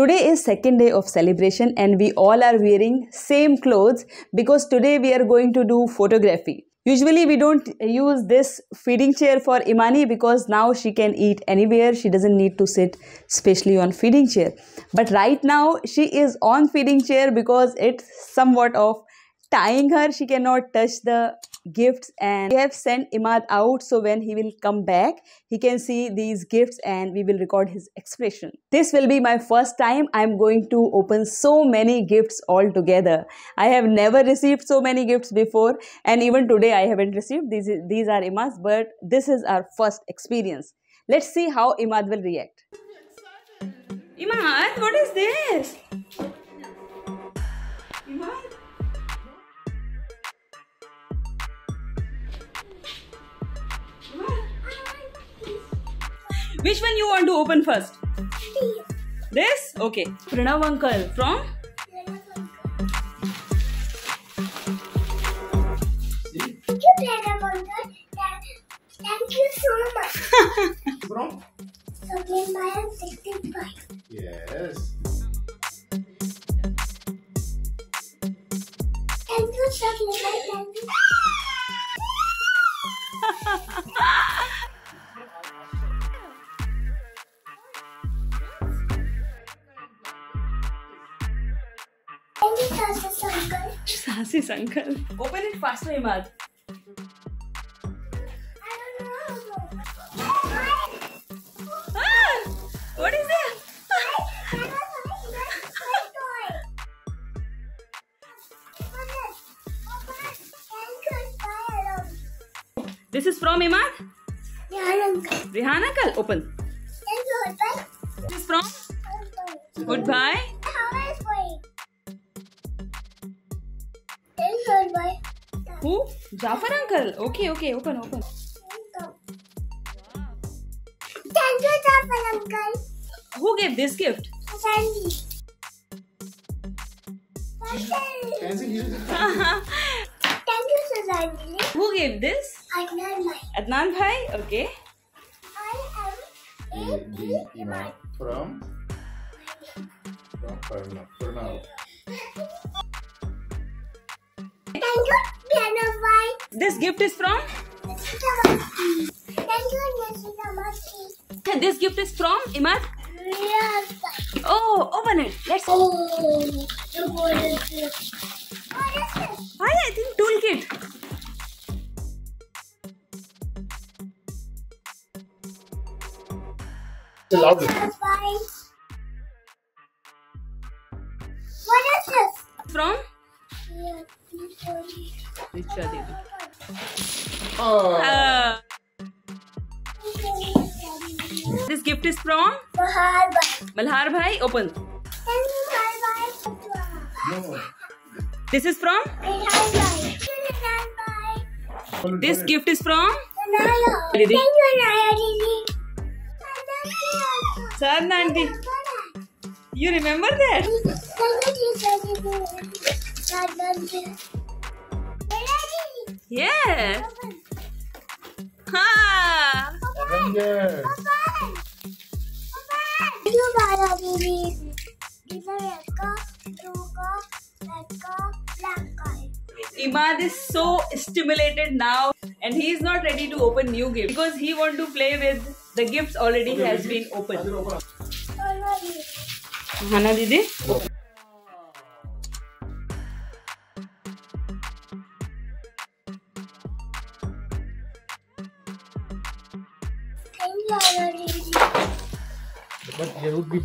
Today is second day of celebration and we all are wearing same clothes because today we are going to do photography. Usually we don't use this feeding chair for Imani because now she can eat anywhere. She doesn't need to sit specially on feeding chair. But right now she is on feeding chair because it's somewhat of tying her. She cannot touch the gifts and we have sent Imad out so when he will come back he can see these gifts and we will record his expression. This will be my first time I am going to open so many gifts all together. I have never received so many gifts before and even today I haven't received these these are Imad's but this is our first experience. Let's see how Imad will react. Imad, what is this? Imad? Which one you want to open first? This? Okay. Pranav uncle from? Thank you so much. From? Something by 65. Yes. Thank you, Something by 95. Uncle. Sasis uncle. Open it faster, Imad. I don't know. Ah! What is it? I don't know. My toy. Open it. Open. Thank you, Bye. This is from Imad? Yeah, Uncle. Rehan uncle. Open. Thank Bye. This is from? Uncle. Goodbye. Who? Jafar uncle. Okay, okay. Open, open. Thank you, Jafar Uncle. Who gave this gift? Sandy. Thank you, Sandy. Who gave this? I know my. Adnan bhai. Okay. I am A, B, B Iman. From? From Pranav. Pranav. Thank you, Piano Boy. This gift is from? Thank you, Nasi Namaki. This gift is from Imad. Yes. Oh, open it. Let's. Oh, the boy is here. What is this? Why? I think toolkit. The loudest. Piano What is this? From? Richa Oh. Uh, this gift is from Bahar Bhai. Malhar bhai. Open. Thank you, Bye Bye. No. This is from? Rehan Bhai. Thank you, Rehan This gift is from? Naya. Thank you, Naya Didi. Sadhna auntie. You remember that? Thank you, teacher Didi. Sadhna Didi. Ready? Yeah. Ha. Avengers. Open. Open. Thank you, Didi. These are red car, blue car, red car, black car. Imad is so stimulated now and he is not ready to open new gifts because he want to play with the gifts already has been opened. Hana didi? Thank you, Bala Didi. But there would be